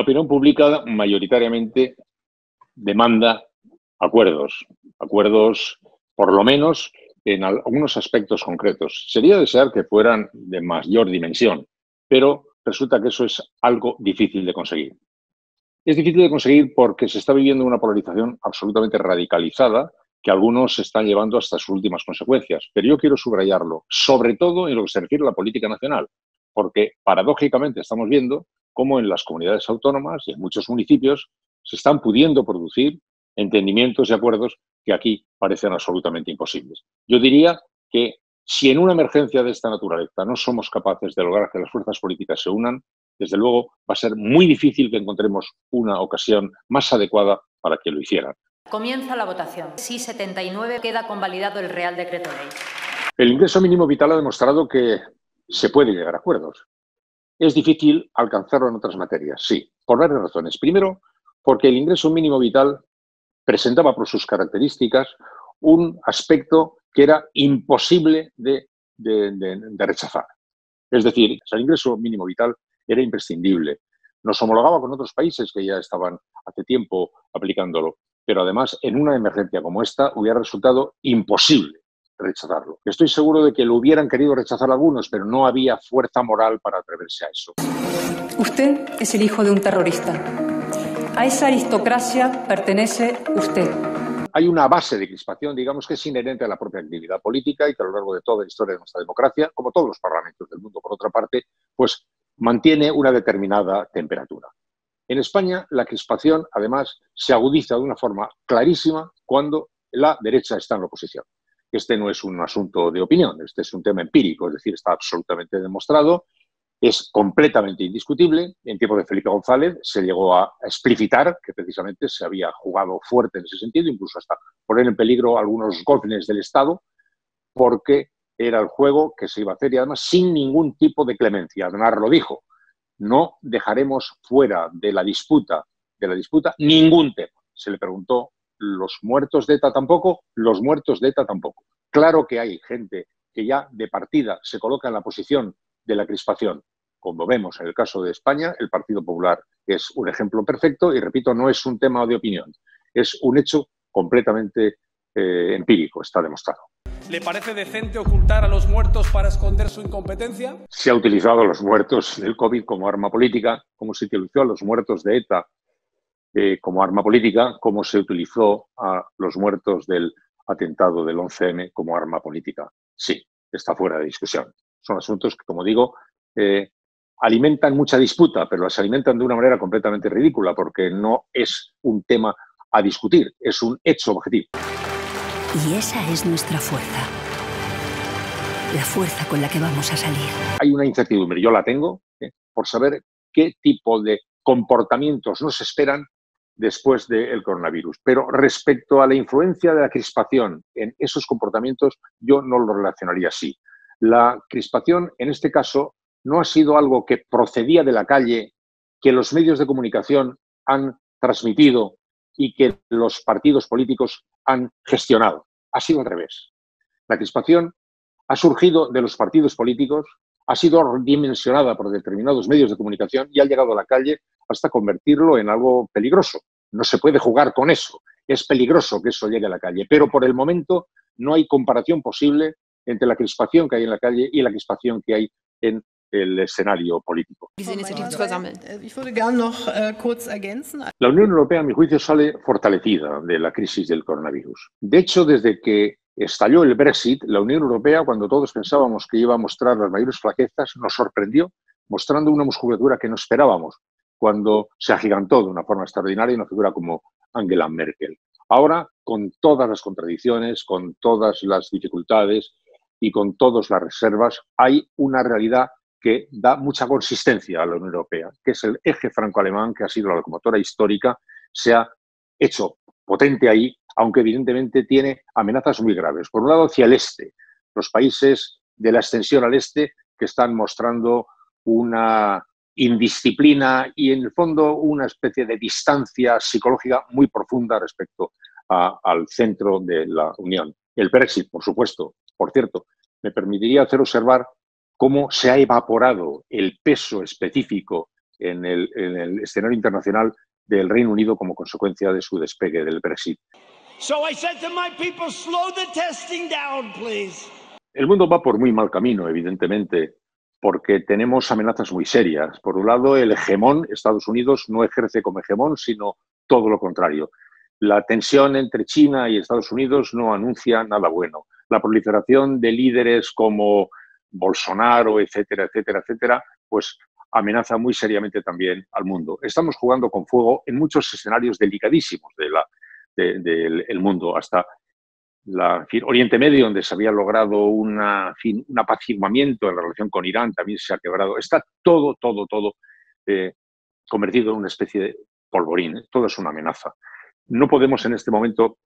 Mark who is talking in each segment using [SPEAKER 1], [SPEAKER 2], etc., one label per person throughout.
[SPEAKER 1] La opinión pública mayoritariamente demanda acuerdos, acuerdos por lo menos en algunos aspectos concretos. Sería desear que fueran de mayor dimensión, pero resulta que eso es algo difícil de conseguir. Es difícil de conseguir porque se está viviendo una polarización absolutamente radicalizada que algunos están llevando hasta sus últimas consecuencias. Pero yo quiero subrayarlo, sobre todo en lo que se refiere a la política nacional, porque paradójicamente estamos viendo cómo en las comunidades autónomas y en muchos municipios se están pudiendo producir entendimientos y acuerdos que aquí parecen absolutamente imposibles. Yo diría que si en una emergencia de esta naturaleza no somos capaces de lograr que las fuerzas políticas se unan, desde luego va a ser muy difícil que encontremos una ocasión más adecuada para que lo hicieran.
[SPEAKER 2] Comienza la votación. Sí, 79 queda convalidado el Real Decreto Ley.
[SPEAKER 1] El ingreso mínimo vital ha demostrado que se puede llegar a acuerdos. Es difícil alcanzarlo en otras materias, sí, por varias razones. Primero, porque el ingreso mínimo vital presentaba por sus características un aspecto que era imposible de, rechazar. Es decir, el ingreso mínimo vital era imprescindible. Nos homologaba con otros países que ya estaban hace tiempo aplicándolo, pero además en una emergencia como esta hubiera resultado imposible rechazarlo. Estoy seguro de que lo hubieran querido rechazar algunos, pero no había fuerza moral para atreverse a eso.
[SPEAKER 3] Usted es el hijo de un terrorista. A esa aristocracia pertenece usted.
[SPEAKER 1] Hay una base de crispación, digamos, que es inherente a la propia actividad política y que a lo largo de toda la historia de nuestra democracia, como todos los parlamentos del mundo, por otra parte, pues mantiene una determinada temperatura. En España, la crispación, además, se agudiza de una forma clarísima cuando la derecha está en la oposición. Este no es un asunto de opinión, este es un tema empírico, es decir, está absolutamente demostrado, es completamente indiscutible. En tiempo de Felipe González se llegó a explicitar que precisamente se había jugado fuerte en ese sentido, incluso hasta poner en peligro algunos golpes del Estado, porque era el juego que se iba a hacer y además sin ningún tipo de clemencia. Aznar lo dijo, no dejaremos fuera de la disputa, de la disputa ningún tema. Se le preguntó los muertos de ETA tampoco, los muertos de ETA tampoco. Claro que hay gente que ya de partida se coloca en la posición de la crispación. Como vemos en el caso de España, el Partido Popular es un ejemplo perfecto y, repito, no es un tema de opinión, es un hecho completamente eh, empírico, está demostrado.
[SPEAKER 4] ¿Le parece decente ocultar a los muertos para esconder su incompetencia?
[SPEAKER 1] Se ha utilizado a los muertos del COVID como arma política, como se utilizó a los muertos de ETA eh, como arma política, como se utilizó a los muertos del atentado del 11M como arma política. Sí, está fuera de discusión. Son asuntos que, como digo, eh, alimentan mucha disputa, pero las alimentan de una manera completamente ridícula, porque no es un tema a discutir, es un hecho objetivo.
[SPEAKER 5] Y esa es nuestra fuerza. La fuerza con la que vamos a salir.
[SPEAKER 1] Hay una incertidumbre, yo la tengo, eh, por saber qué tipo de comportamientos nos esperan después del coronavirus. Pero respecto a la influencia de la crispación en esos comportamientos, yo no lo relacionaría así. La crispación, en este caso, no ha sido algo que procedía de la calle, que los medios de comunicación han transmitido y que los partidos políticos han gestionado. Ha sido al revés. La crispación ha surgido de los partidos políticos, ha sido dimensionada por determinados medios de comunicación y ha llegado a la calle hasta convertirlo en algo peligroso. No se puede jugar con eso. Es peligroso que eso llegue a la calle, pero por el momento no hay comparación posible entre la crispación que hay en la calle y la crispación que hay en el escenario político. La Unión Europea, a mi juicio, sale fortalecida de la crisis del coronavirus. De hecho, desde que estalló el Brexit, la Unión Europea, cuando todos pensábamos que iba a mostrar las mayores flaquezas, nos sorprendió mostrando una musculatura que no esperábamos cuando se agigantó de una forma extraordinaria una figura como Angela Merkel. Ahora, con todas las contradicciones, con todas las dificultades y con todas las reservas, hay una realidad que da mucha consistencia a la Unión Europea, que es el eje franco-alemán, que ha sido la locomotora histórica, se ha hecho potente ahí, aunque evidentemente tiene amenazas muy graves. Por un lado, hacia el este, los países de la extensión al este que están mostrando una indisciplina y en el fondo una especie de distancia psicológica muy profunda respecto al centro de la Unión. El Brexit, por supuesto, por cierto, me permitiría hacer observar cómo se ha evaporado el peso específico en el, en el escenario internacional del Reino Unido como consecuencia de su despegue del Brexit. El mundo va por muy mal camino, evidentemente, porque tenemos amenazas muy serias. Por un lado, el hegemón, Estados Unidos, no ejerce como hegemón, sino todo lo contrario. La tensión entre China y Estados Unidos no anuncia nada bueno. La proliferación de líderes como Bolsonaro, etcétera, etcétera, etcétera, pues amenaza muy seriamente también al mundo. Estamos jugando con fuego en muchos escenarios delicadísimos del mundo, hasta la, Oriente Medio, donde se había logrado una, un apaciguamiento en relación con Irán, también se ha quebrado. Está todo, todo, todo eh, convertido en una especie de polvorín. Todo es una amenaza. No podemos en este momento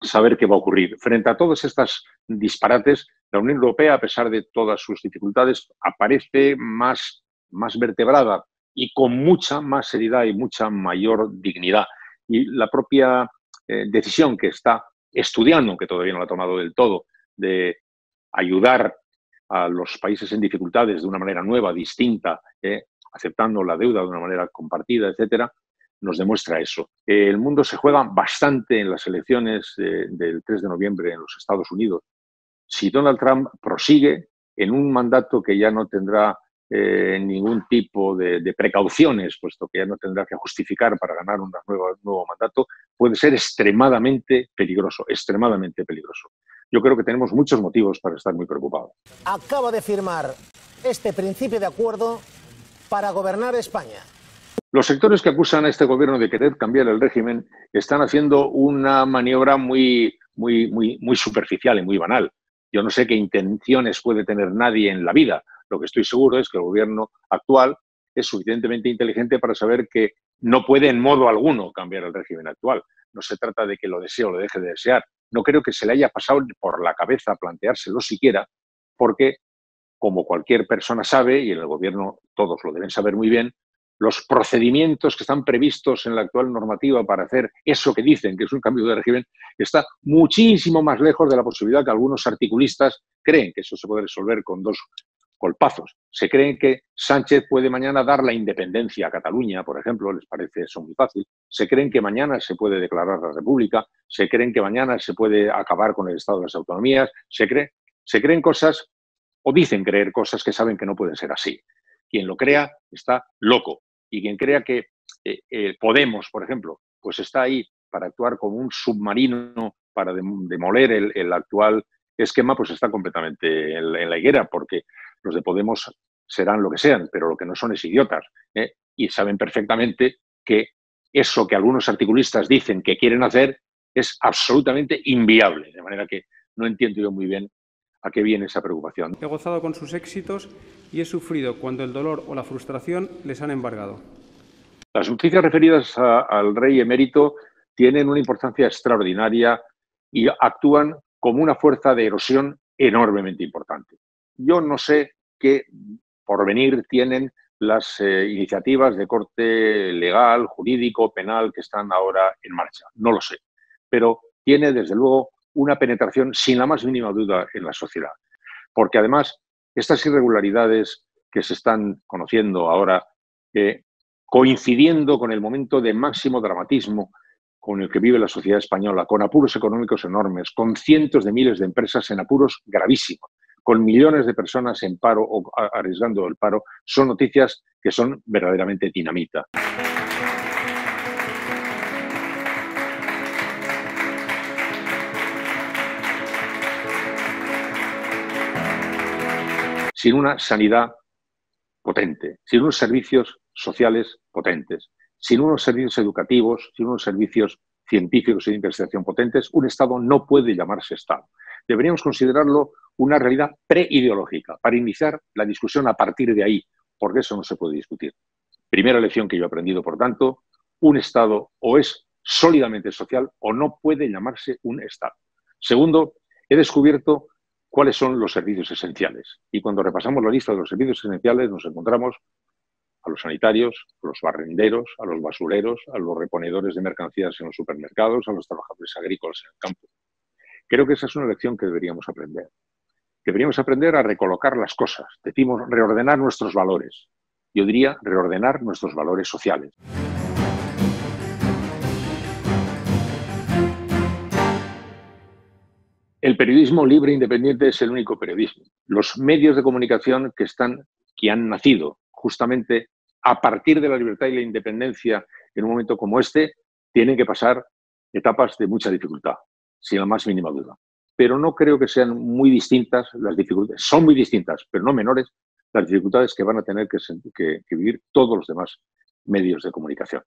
[SPEAKER 1] saber qué va a ocurrir. Frente a todos estos disparates, la Unión Europea, a pesar de todas sus dificultades, aparece más, más vertebrada y con mucha más seriedad y mucha mayor dignidad. Y la propia eh, decisión que está estudiando, que todavía no lo ha tomado del todo, de ayudar a los países en dificultades de una manera nueva, distinta, eh, aceptando la deuda de una manera compartida, etcétera, nos demuestra eso. El mundo se juega bastante en las elecciones del 3 de noviembre en los Estados Unidos. Si Donald Trump prosigue en un mandato que ya no tendrá eh, ningún tipo de, precauciones, puesto que ya no tendrá que justificar para ganar un nuevo mandato, puede ser extremadamente peligroso, extremadamente peligroso. Yo creo que tenemos muchos motivos para estar muy preocupados.
[SPEAKER 6] Acaba de firmar este principio de acuerdo para gobernar España.
[SPEAKER 1] Los sectores que acusan a este gobierno de querer cambiar el régimen están haciendo una maniobra muy, muy, muy, muy superficial y muy banal. Yo no sé qué intenciones puede tener nadie en la vida, lo que estoy seguro es que el gobierno actual es suficientemente inteligente para saber que no puede en modo alguno cambiar el régimen actual. No se trata de que lo desee o lo deje de desear. No creo que se le haya pasado por la cabeza planteárselo siquiera, porque, como cualquier persona sabe, y en el gobierno todos lo deben saber muy bien, los procedimientos que están previstos en la actual normativa para hacer eso que dicen que es un cambio de régimen está muchísimo más lejos de la posibilidad que algunos articulistas creen que eso se puede resolver con dos colpazos. Se creen que Sánchez puede mañana dar la independencia a Cataluña, por ejemplo, les parece eso muy fácil. Se creen que mañana se puede declarar la República, se creen que mañana se puede acabar con el Estado de las Autonomías, se, cree, se creen cosas o dicen creer cosas que saben que no pueden ser así. Quien lo crea está loco y quien crea que eh, eh, Podemos, por ejemplo, pues está ahí para actuar como un submarino para demoler el, actual esquema, pues está completamente en la higuera, porque los de Podemos serán lo que sean, pero lo que no son es idiotas. ¿eh? Y saben perfectamente que eso que algunos articulistas dicen que quieren hacer es absolutamente inviable. De manera que no entiendo yo muy bien a qué viene esa preocupación.
[SPEAKER 7] He gozado con sus éxitos y he sufrido cuando el dolor o la frustración les han embargado.
[SPEAKER 1] Las noticias referidas al rey emérito tienen una importancia extraordinaria y actúan como una fuerza de erosión enormemente importante. Yo no sé qué porvenir tienen las eh, iniciativas de corte legal, jurídico, penal que están ahora en marcha. No lo sé. Pero tiene, desde luego, una penetración sin la más mínima duda en la sociedad. Porque además, estas irregularidades que se están conociendo ahora, eh, coincidiendo con el momento de máximo dramatismo con el que vive la sociedad española, con apuros económicos enormes, con cientos de miles de empresas en apuros gravísimos, con millones de personas en paro o arriesgando el paro, son noticias que son verdaderamente dinamita. Sin una sanidad potente, sin unos servicios sociales potentes, sin unos servicios educativos, sin unos servicios científicos y de investigación potentes, un Estado no puede llamarse Estado. Deberíamos considerarlo una realidad preideológica para iniciar la discusión a partir de ahí, porque eso no se puede discutir. Primera lección que yo he aprendido, por tanto, un Estado o es sólidamente social o no puede llamarse un Estado. Segundo, he descubierto cuáles son los servicios esenciales. Y cuando repasamos la lista de los servicios esenciales nos encontramos a los sanitarios, a los barrenderos, a los basureros, a los reponedores de mercancías en los supermercados, a los trabajadores agrícolas en el campo. Creo que esa es una lección que deberíamos aprender. Deberíamos aprender a recolocar las cosas, decimos reordenar nuestros valores. yo diría, reordenar nuestros valores sociales. El periodismo libre e independiente es el único periodismo. Los medios de comunicación que están, que han nacido justamente a partir de la libertad y la independencia en un momento como este, tienen que pasar etapas de mucha dificultad, sin la más mínima duda. Pero no creo que sean muy distintas las dificultades. Son muy distintas, pero no menores, las dificultades que van a tener que, vivir todos los demás medios de comunicación.